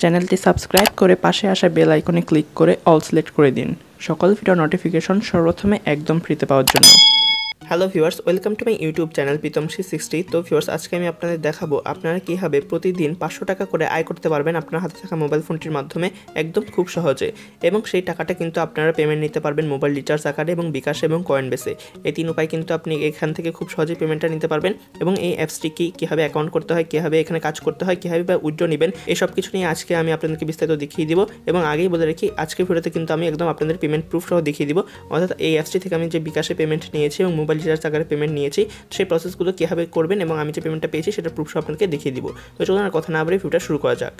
চ্যানেলটি সাবস্ক্রাইব করে পাশে আসা বেল আইকনে ক্লিক করে অল সিলেক্ট করে দিন। সকল ভিডিও নোটিফিকেশন সর্বপ্রথমে একদম ফ্রিতে পাওয়ার জন্য। Hello viewers, welcome to my YouTube channel Pritamshree sixty. তো ভিউয়ার্স, আজকে আমি আপনাদের দেখাবো আপনারা কীভাবে প্রতিদিন পাঁচশো টাকা করে আয় করতে পারবেন আপনার হাতে থাকা মোবাইল ফোনটির মাধ্যমে একদম খুব সহজে। এবং সেই টাকাটা কিন্তু আপনারা পেমেন্ট নিতে পারবেন মোবাইল রিচার্জ আকারে এবং বিকাশ এবং কয়েন বেসে এই তিন উপায় কিন্তু আপনি এখান থেকে খুব সহজে পেমেন্টটা নিতে পারবেন এবং এই অ্যাপসটি কী, কীভাবে অ্যাকাউন্ট করতে হয়, কীভাবে এখানে কাজ করতে হয়, কীভাবে বা উইড্রো নেবেন, এসব কিছু নিয়ে আজকে আমি আপনাদেরকে বিস্তারিত দেখিয়ে দিব। এবং আগেই বলে রাখি আজকে ভিডিওতে কিন্তু আমি একদম আপনাদের পেমেন্ট প্রুফ সহ দেখিয়ে দিব। অর্থাৎ এই অ্যাপসটি থেকে আমি যে বিকাশে পেমেন্ট নিয়েছি এবং মোবাইল রিচার্জ আকারে পেমেন্ট নিয়েছি, সেই প্রসেসগুলো কীভাবে করবেন এবং আমি যে পেমেন্টটা পেয়েছি সেটা প্রুফ আপনাকে দেখিয়ে দিব। তো চলুন আর কথা না বলে ভিডিওটা শুরু করা যাক।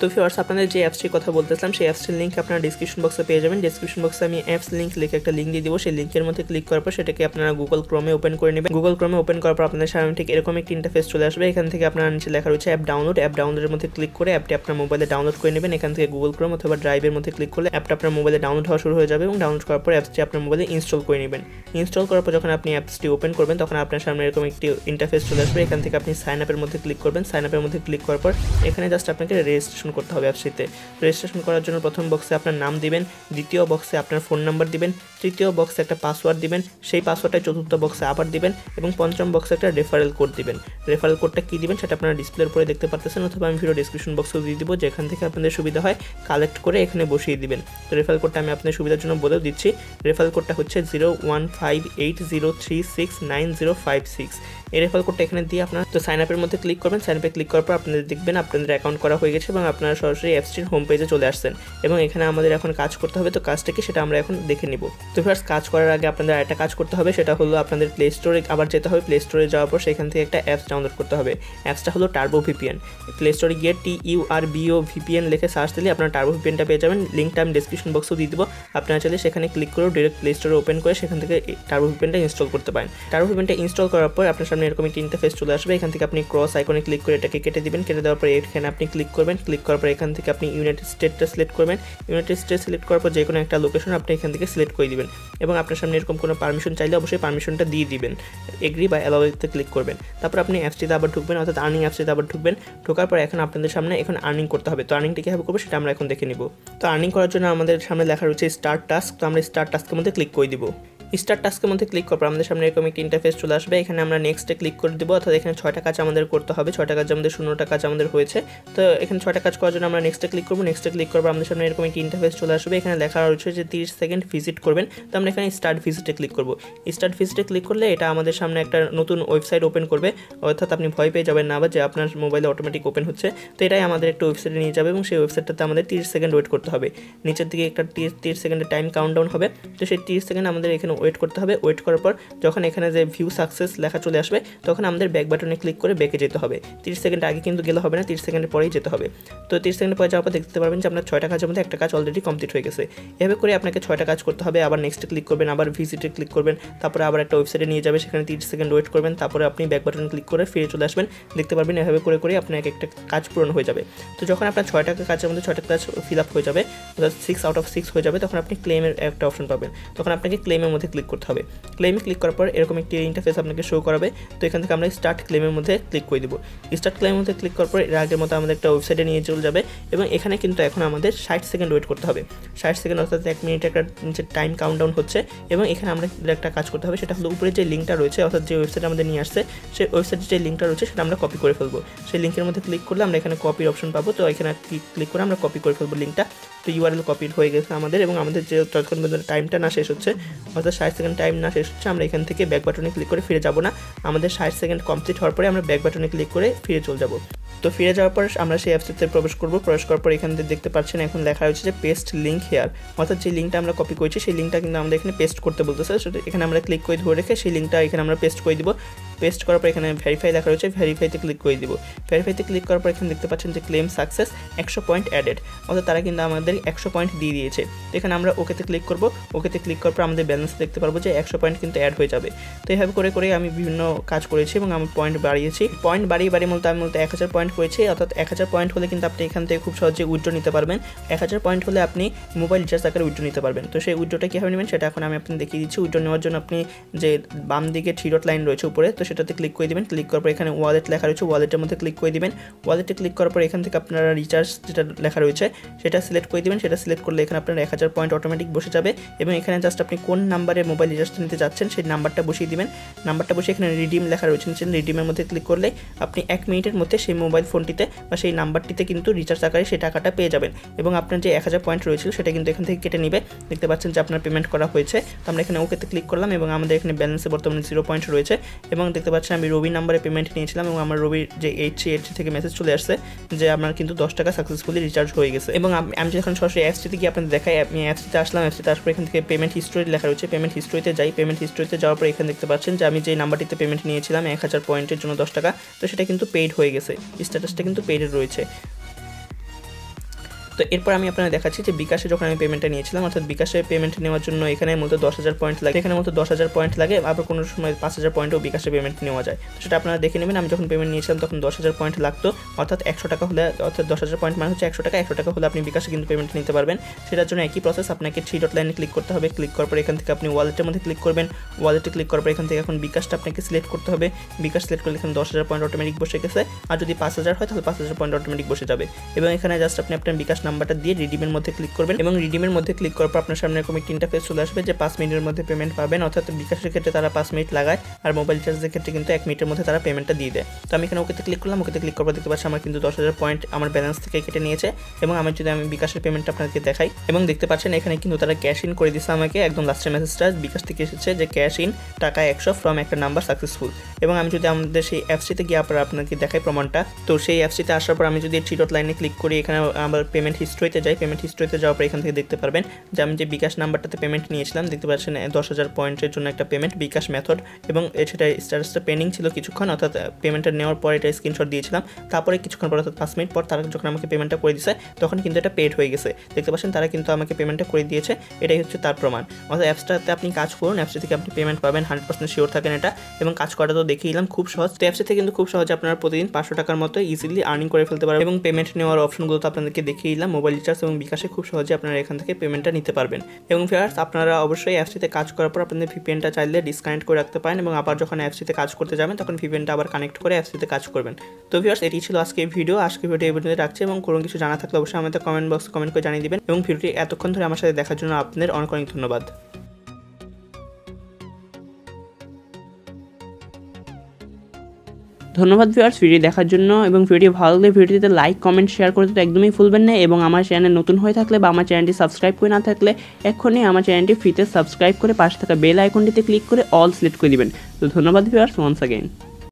তো ফিওয়ার্স আপনাদের যে অ্যাপসটির কথা বলতেছিলাম, সেই অ্যাপসটির লিঙ্ক আপনারা ডিসক্রিপশন বক্সে পেয়ে যাবেন। ডিসক্রিপশন বক্সে আমি অ্যাপস লিঙ্ক লিখে একটা লিঙ্ক দিয়ে দিব। সেই লিঙ্কের মধ্যে ক্লিক করার পর সেটাকে আপনারা গুগল ক্রমে ওপেন করে নেবেন। গুগল ক্রমে ওপেন করার পর আপনাদের সামনে ঠিক এরকম একটি ইন্টারফেস চলে আসবে। এখান থেকে আপনারা নিচে লেখা রয়েছে অ্যাপ ডাউনলোড অ্যাপ ডাউনলোডের মধ্যে ক্লিক করে অ্যাপটি আপনার মোবাইলে ডাউনলোড করে নেবেন। এখান থেকে গুগল ক্রম অথবা ড্রাইভের মধ্যে ক্লিক করলে অ্যাপটা আপনার মোবাইলে ডাউনলোড হওয়া শুরু হয়ে যাবে এবং ডাউনলোড করার পর অ্যাপসটি আপনার মোবাইলে ইনস্টল করে নেবেন। ইনস্টল করার পর যখন আপনি অ্যাপসটি ওপেন করবেন, তখন আপনার সামনে এরকম একটি ইন্টারফেস চলে আসবে। এখান থেকে আপনি সাইন আপের মধ্যে ক্লিক করবেন। সাইন আপের মধ্যে ক্লিক করার পর এখানে জাস্ট আপনাকে রেজিস্ট্রেশন করতে হবে অ্যাপসটিতে রেজিস্ট্রেশন করার জন্য প্রথম বক্সে আপনার নাম দিবেন, দ্বিতীয় বক্সে আপনার ফোন নাম্বার দিবেন, তৃতীয় বক্সে একটা পাসওয়ার্ড দিবেন, সেই পাসওয়ার্ডটা চতুর্থ বক্সে আবার দিবেন এবং পঞ্চম বক্সে একটা রেফারেল কোড দিবেন। রেফারেল কোডটা কী দিবেন সেটা আপনারা ডিসপ্লের উপরে দেখতে পারতেছেন অথবা আমি ভিডিও ডিসক্রিপশন বক্সেও দিয়ে দিব, যেখান থেকে আপনাদের সুবিধা হয় কালেক্ট করে এখানে বসিয়ে দিবেন। তো রেফারেল কোডটা আমি আপনাদের সুবিধার জন্য বলেও দিচ্ছি। রেফারেল কোডটা হচ্ছে zero one five eight zero three six nine zero five six এই রেফার কোডটা এখানে দিয়ে আপনার তো সাইন আপের মধ্যে ক্লিক করবেন। সাইন আপে ক্লিক করার পর আপনাদের দেখবেন আপনাদের অ্যাকাউন্ট করা হয়ে গেছে এবং আপনারা সরাসরি অ্যাপসটির হোম পেজে চলে আসছেন এবং এখানে আমাদের এখন কাজ করতে হবে। তো কাজটা কি সেটা আমরা এখন দেখে নিব। তো ফার্স্ট কাজ করার আগে আপনাদের একটা কাজ করতে হবে। সেটা হলো আপনাদের প্লে স্টোরে আবার যেতে হবে। প্লে স্টোরে যাওয়ার পর সেখান থেকে একটা অ্যাপস ডাউনলোড করতে হবে। অ্যাপসটা হলো টার্বো ভিপিএন প্লে স্টোরে গিয়ে T U R B O VPN লিখে সার্চ দিলে আপনার টার্বো ভিপিএনটা পেয়ে যাবেন। লিঙ্কটা আমি ডিসক্রিপশন বক্সেও দিয়ে দিব। আপনারা চাইলে সেখানে ক্লিক করেও ডিরেক্ট প্লে স্টোরে ওপেন করে সেখান থেকে টার্বো ভিপিএনটা ইনস্টল করতে পারেন। টার্বো ভিপিএনটা ইনস্টল করার পর আপনার সামনে এরকম একটি ইন্টারফেস চলে আসবে, এখান থেকে আপনি ক্রস আইকনে ক্লিক করে এটাকে কেটে দিবেন। কেটে দেওয়ার পর এখানে আপনি ক্লিক করবেন। ক্লিক করার পর এখান থেকে আপনি ইউনাইটেড স্টেটটা সিলেক্ট করবেন। ইউনাইটেড স্টেট সিলেক্ট করার পর যে কোনো একটা লোকেশন আপনি এখান থেকে সিলেক্ট করে দিবেন এবং আপনার সামনে এরকম কোনো পারমিশন চাইলে অবশ্যই পারমিশনটা দিয়ে দিবেন। এগ্রি বা অ্যালাউতে ক্লিক করবেন। তারপর আপনি অ্যাপসটিতে আবার ঢুকবেন, অর্থাৎ আর্নিং অ্যাপসটিতে আবার ঢুকবেন। ঢোকার পর এখন আপনাদের সামনে এখন আর্নিং করতে হবে। তো আর্নিংটা কীভাবে করব সেটা আমরা এখন দেখে নিব। তো আর্নিং করার জন্য আমাদের সামনে লেখা রয়েছে স্টার্ট টাস্ক তো আমরা স্টার্ট টাস্কের মধ্যে ক্লিক করে দিব। স্টার টাস্কের মধ্যে ক্লিক করার পর আমাদের সামনে এরকম একটি ইন্টারফেস চলে আসবে। এখানে আমরা নেক্সটে ক্লিক করে দেবো, অর্থাৎ এখানে ছয়টা কাজ আমাদের করতে হবে। ছয়টা কাজ আমাদের, শূন্যটা কাজ আমাদের হয়েছে। তো এখানে ছয়টা কাজ করার জন্য আমরা নেক্সটে ক্লিক করব। নেক্সটে ক্লিক করব আমাদের সামনে এরকম একটি ইন্টারফেস চলে আসবে। এখানে লেখা রয়েছে যে তিরিশ সেকেন্ড ভিজিট করবেন। তো আমরা এখানে স্টার্ট ভিজিটে ক্লিক করব। স্টার্ট ভিজিটে ক্লিক করলে এটা আমাদের সামনে একটা নতুন ওয়েবসাইট ওপেন করবে। অর্থাৎ আপনি ভয় পেয়ে যাবেন না বা যে আপনার মোবাইলে অটোমেটিক ওপেন হচ্ছে। তো এটাই আমাদের একটা ওয়েবসাইটে নিয়ে যাবে এবং সেই ওয়েবসাইটটাতে আমাদের তিরিশ সেকেন্ড ওয়েট করতে হবে। নিচের দিকে একটা তিরিশ সেকেন্ডের টাইম কাউন্ট ডাউন হবে। তো সেই তিরিশ সেকেন্ড আমাদের এখানে ওয়েট করতে হবে। ওয়েট করার পর যখন এখানে যে ভিউ সাকসেস লেখা চলে আসবে, তখন আমাদের ব্যাক বাটনে ক্লিক করে ব্যাকে যেতে হবে। তিরিশ সেকেন্ড আগে কিন্তু গেলে হবে না, তিরিশ সেকেন্ডের পরেই যেতে হবে। তো তিরিশ সেকেন্ড পরে যাওয়ার পর দেখতে পারবেন যে আপনার ছয়টা কাজের মধ্যে একটা কাজ অলরেডি কমপ্লিট হয়ে গেছে। এভাবে করে আপনাকে ছয়টা কাজ করতে হবে, আবার নেক্সটে ক্লিক করবেন, আবার ভিজিটে ক্লিক করবেন, তারপরে আবার একটা ওয়েবসাইটে নিয়ে যাবে, সেখানে তিরিশ সেকেন্ড ওয়েট করবেন, তারপরে আপনি ব্যাক বাটনে ক্লিক করে ফিরে চলে আসবেন। দেখতে পারবেন এভাবে করে করে আপনার এক একটা কাজ পূরণ হয়ে যাবে। তো যখন আপনার ছয়টা কাজের মধ্যে ছয়টা কাজ ফিল আপ হয়ে যাবে অর্থাৎ সিক্স আউট অফ সিক্স হয়ে যাবে, তখন আপনি ক্লেমের একটা অপশন পাবেন। তখন আপনাকে ক্লেমের মধ্যে ক্লিক করতে হবে। ক্লেমে ক্লিক করার পর এরকম একটি ইন্টারফেস আপনাকে শো করাবে। তো এখান থেকে আমরা স্টার্ট ক্লেমের মধ্যে ক্লিক করে দেবো। স্টার্ট ক্লেমের মধ্যে ক্লিক করার পর এর আগের মতো আমাদের একটা ওয়েবসাইটে নিয়ে চলে যাবে এবং এখানে কিন্তু এখন আমাদের ষাট সেকেন্ড ওয়েট করতে হবে। ষাট সেকেন্ড অর্থাৎ এক মিনিট একটা নিচে টাইম কাউন্টডাউন হচ্ছে এবং এখানে আমরা একটা কাজ করতে হবে, সেটা হলো উপরে যে লিঙ্কটা রয়েছে, অর্থাৎ যে ওয়েবসাইট আমাদের নিয়ে আসছে সেই ওয়েবসাইটে যে লিঙ্কটা রয়েছে সেটা আমরা কপি করে ফেলব। সেই লিঙ্কের মধ্যে ক্লিক করলে আমরা এখানে কপির অপশন পাবো। তো এখানে ক্লিক করে আমরা কপি করে ফেলব লিঙ্কটা তো ইউআরএল কপিড হয়ে গেছে আমাদের এবং আমাদের যে ততক্ষণ পর্যন্ত টাইমটা না শেষ হচ্ছে, অর্থাৎ ষাট সেকেন্ড টাইম না শেষ হচ্ছে, আমরা এখান থেকে ব্যাক বাটনে ক্লিক করে ফিরে যাব না। আমাদের ষাট সেকেন্ড কমপ্লিট হওয়ার পরে আমরা ব্যাক বাটনে ক্লিক করে ফিরে চলে যাব। তো ফিরে যাওয়ার পর আমরা সেই অ্যাপসটিতে প্রবেশ করব। প্রবেশ করার পর এখান থেকে দেখতে পাচ্ছেন এখন লেখা রয়েছে যে পেস্ট লিঙ্ক হেয়ার অর্থাৎ যে লিঙ্কটা আমরা কপি করেছি, সেই লিঙ্কটা কিন্তু আমাদের এখানে পেস্ট করতে বলতেছে। সেটা এখানে আমরা ক্লিক করে ধরে রেখে সেই লিঙ্কটা এখানে আমরা পেস্ট করে দিব। পেস্ট করার পর এখানে ভেরিফাই লেখা রয়েছে ভেরিফাইতে ক্লিক করে দিব। ভেরিফাইতে ক্লিক করার পর এখানে দেখতে পাচ্ছেন যে ক্লেম সাকসেস একশো পয়েন্ট অ্যাডেড অর্থাৎ তারা কিন্তু আমাদের একশো পয়েন্ট দিয়ে দিয়েছে। তো এখানে আমরা ওকেতে ক্লিক করব। ওকেতে ক্লিক করার পর আমাদের ব্যালেন্স দেখতে পারব যে একশো পয়েন্ট কিন্তু অ্যাড হয়ে যাবে। তো এইভাবে করে করে আমি বিভিন্ন কাজ করেছি এবং আমি পয়েন্ট বাড়িয়েছি। পয়েন্ট বাড়িয়ে বাড়িয়ে মূলত আমি মূলত এক হাজার পয়েন্ট করেছি অর্থাৎ এক হাজার পয়েন্ট হলে কিন্তু আপনি এখান থেকে খুব সহজে উইড্রো নিতে পারবেন। এক হাজার পয়েন্ট হলে আপনি মোবাইল রিচার্জ আকারে উইড্রো নিতে পারবেন। তো সেই উইড্রোটা কীভাবে নেবেন, সেটা এখন আমি আপনি দেখিয়ে দিচ্ছি। উইড্রো নেওয়ার জন্য আপনি যে বাম দিকে থ্রি ডট লাইন রয়েছে উপরে, তো সেটাতে ক্লিক করে দিবেন। ক্লিক করার পর এখানে ওয়ালেট লেখা রয়েছে ওয়ালেটের মধ্যে ক্লিক করে দিবেন। ওয়ালেটে ক্লিক করার পর এখান থেকে আপনারা রিচার্জ যেটা লেখা রয়েছে, সেটা সিলেক্ট করে দিবেন। সেটা সিলেক্ট করলে এখানে আপনার এক হাজার পয়েন্ট অটোমেটিক বসে যাবে এবং এখানে জাস্ট আপনি কোন নাম্বারে মোবাইল রিচার্জটা নিতে যাচ্ছেন, সেই নাম্বারটা বসিয়ে দিবেন। নাম্বারটা বসে এখানে রিডিম লেখা রয়েছে রিডিমের মধ্যে ক্লিক করলে আপনি এক মিনিটের মধ্যে সেই মোবাইল ফোনটিতে বা সেই নাম্বারটিতে কিন্তু রিচার্জ আকারে সেই টাকাটা পেয়ে যাবেন। এবং আপনার যে এক হাজার পয়েন্ট রয়েছিল সেটা কিন্তু এখান থেকে কেটে নিবে। দেখতে পাচ্ছেন যে আপনার পেমেন্ট করা হয়েছে। তো আমরা এখানে ওকেতে ক্লিক করলাম এবং আমাদের এখানে ব্যালেন্সে বর্তমানে জিরো পয়েন্ট রয়েছে। এবং দেখতে পাচ্ছেন আমি রবি নাম্বারে পেমেন্ট নিয়েছিলাম এবং আমার রবির যে এইট থ্রি এইট থেকে মেসেজ চলে আসছে যে আপনার কিন্তু দশ টাকা সাকসেসফুলি রিচার্জ হয়ে গেছে। এবং আমি যখন সরাসরি অ্যাপসটিতে গিয়ে আপনাদের দেখাই, আমি অ্যাপসটিতে আসলাম অ্যাপসটিতে তারপর এখান থেকে পেমেন্ট হিস্ট্রি লেখা রয়েছে। পেমেন্ট হিস্ট্রিতে যাই পেমেন্ট হিস্ট্রিতে যাওয়ার পর এখানে দেখতে পাচ্ছেন যে আমি যে নাম্বারটিতে পেমেন্ট নিয়েছিলাম এক হাজার পয়েন্টের জন্য দশ টাকা, তো সেটা কিন্তু পেইড হয়ে গেছে। স্ট্যাটাসটা কিন্তু পেডে রয়েছে। তো এরপর আমি আপনাদের দেখাচ্ছি যে বিকাশে যখন আমি পেমেন্টটা নিয়েছিলাম, অর্থাৎ বিকাশে পেমেন্ট নেওয়ার জন্য এখানে মূলত দশ হাজার পয়েন্ট লাগে। এখানে মতো দশ হাজার পয়েন্ট লাগে, আবার কোনো সময় পাঁচ হাজার পয়েন্টও বিকাশে পেমেন্ট নেওয়া যায়। তো সেটা আপনারা দেখে নেবেন, আমি যখন পেমেন্ট নিয়েছিলাম তখন দশ হাজার পয়েন্ট লাগতো। অর্থাৎ একশো টাকা হলে, অর্থাৎ দশ হাজার পয়েন্ট মানে হচ্ছে একশো টাকা একশো টাকা হলে আপনি বিকাশে কিন্তু পেমেন্ট নিতে পারবেন। সেটার জন্য একই প্রসেস আপনাকে থ্রি ডট লাইনে ক্লিক করতে হবে। ক্লিক করার পর এখান থেকে আপনি ওয়ালেটের মধ্যে ক্লিক করবেন। ওয়ালেটে ক্লিক করার পর এখান থেকে এখন বিকাশটা আপনাকে সিলেক্ট করতে হবে। বিকাশ সিলেক্ট করলে এখানে দশ হাজার পয়েন্ট অটোমেটিক বসে গেছে। আর যদি পাঁচ হাজার হয়, তাহলে পাঁচ হাজার পয়েন্ট অটোমেটিক বসে যাবে। এবং এখানে জাস্ট আপনি আপনার বিকাশ নাম্বারটা দিয়ে রিডিমের মধ্যে ক্লিক করবেন এবং রিডিমের মধ্যে ক্লিক করার পর আপনার সামনে এরকম একটি ইন্টারফেস চলে আসবে যে পাঁচ মিনিটের মধ্যে পেমেন্ট পাবেন, অর্থাৎ বিকাশের ক্ষেত্রে তারা পাঁচ মিনিট লাগায় আর মোবাইল রিচার্জের ক্ষেত্রে কিন্তু এক মিনিটের মধ্যে তারা পেমেন্টটা দিয়ে দেয়। তো আমি এখানে ওকেতে ক্লিক করলাম, ওকেতে ক্লিক করার দেখতে পাচ্ছি আমার কিন্তু দশ হাজার পয়েন্ট আমার ব্যালেন্স থেকে কেটে নিয়েছে এবং আমি যদি আমি বিকাশের পেমেন্টটা আপনাদেরকে দেখাই এবং দেখতে পাচ্ছেন এখানে কিন্তু তারা ক্যাশ ইন করে দিচ্ছে আমাকে, একদম লাস্টের মেসেজটা বিকাশ থেকে এসেছে যে ক্যাশ ইন টাকা একশো ফ্রম একটা নাম্বার সাকসেসফুল এবং আমি যদি আমাদের সেই অ্যাপসটিতে গিয়ে আপনার আপনাকে দেখাই প্রমাণটা, তো সেই অ্যাপসটিতে আসার পর আমি যদি থ্রি ডট লাইনে ক্লিক করি, এখানে আমার পেমেন্ট হিস্ট্রিতে যাই পেমেন্ট হিস্ট্রিতে যাওয়ার পর এখান থেকে দেখতে পারবেন যে আমি যে বিকাশ নাম্বারটাতে পেমেন্ট নিয়েছিলাম, দেখতে পাচ্ছেন দশ হাজার পয়েন্টের জন্য একটা পেমেন্ট বিকাশ মেথড এবং সেটা স্ট্যাটাসটা পেন্ডিং ছিল কিছুক্ষণ, অর্থাৎ পেমেন্টটা নেওয়ার পর এটা স্ক্রিনশট দিয়েছিলাম। তারপরে কিছুক্ষণ পর, অর্থাৎ পাঁচ মিনিট পর তারা যখন আমাকে পেমেন্টটা করে দিয়েছে তখন কিন্তু এটা পেড হয়ে গেছে। দেখতে পাচ্ছেন তারা কিন্তু আমাকে পেমেন্টটা করে দিয়েছে, এটাই হচ্ছে তার প্রমাণ। অর্থাৎ অ্যাপসটাতে আপনি কাজ করুন অ্যাপসটা থেকে আপনি পেমেন্ট পাবেন হান্ড্রেড পার্সেন্ট শিওর থাকেন এটা এবং কাজ করাটা তো দেখিয়ে দিলাম, খুব সহজ। তো অ্যাপসে থেকে কিন্তু খুব সহজে আপনারা প্রতিদিন পাঁচশো টাকার মতো ইজিলি আর্নিং করে ফেলতে পারবেন এবং পেমেন্ট নেওয়ার অপশনগুলো তো আপনাদেরকে দেখিয়ে দিলাম মোবাইল রিচার্জ এবং বিকাশে খুব সহজে আপনারা এখান থেকে পেমেন্টটা নিতে পারবেন। এবং ফেয়ার্স আপনারা অবশ্যই অ্যাপসটিতে কাজ করার পর আপনাদের ভিপিএনটা চাইলে ডিসকানেক্ট করে রাখতে পারেন এবং আবার যখন অ্যাপসটিতে কাজ করতে যাবেন, তখন ভিপিএনটা আবার কানেক্ট করে অ্যাপসিতে কাজ করবেন। তো ভিউয়ার্স এটি ছিল আজকে ভিডিও আজকে ভিডিও এই রাখছি এবং কোনো কিছু জানা থাকলে অবশ্যই আমাদের কমেন্ট বক্সে কমেন্ট করে জানিয়ে দিবেন। এবং ভিডিওটি এতক্ষণ ধরে আমার সাথে দেখার জন্য আপনাদের অনেক অনেক ধন্যবাদ। ধন্যবাদ ভিউয়ার্স ভিডিও দেখার জন্য এবং ভিডিও ভালো লাগলে ভিডিওটিতে লাইক কমেন্ট শেয়ার করতে তো একদমই ভুলবেন না এবং আমার চ্যানেল নতুন হয়ে থাকলে বা আমার চ্যানেলটি সাবস্ক্রাইব করে না থাকলে এক্ষুনি আমার চ্যানেলটি ফ্রিতে সাবস্ক্রাইব করে পাশে থাকা বেল আইকনটিতে ক্লিক করে অল সিলেক্ট করে দিবেন। তো ধন্যবাদ ভিউয়ার্স ওয়ান্স অ্যাগেইন